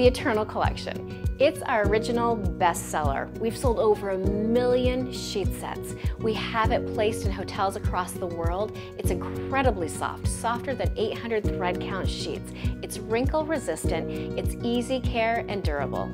the Eternal Collection. It's our original bestseller. We've sold over a million sheet sets. We have it placed in hotels across the world. It's incredibly soft, softer than 800 thread count sheets. It's wrinkle resistant, it's easy care and durable.